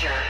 danger.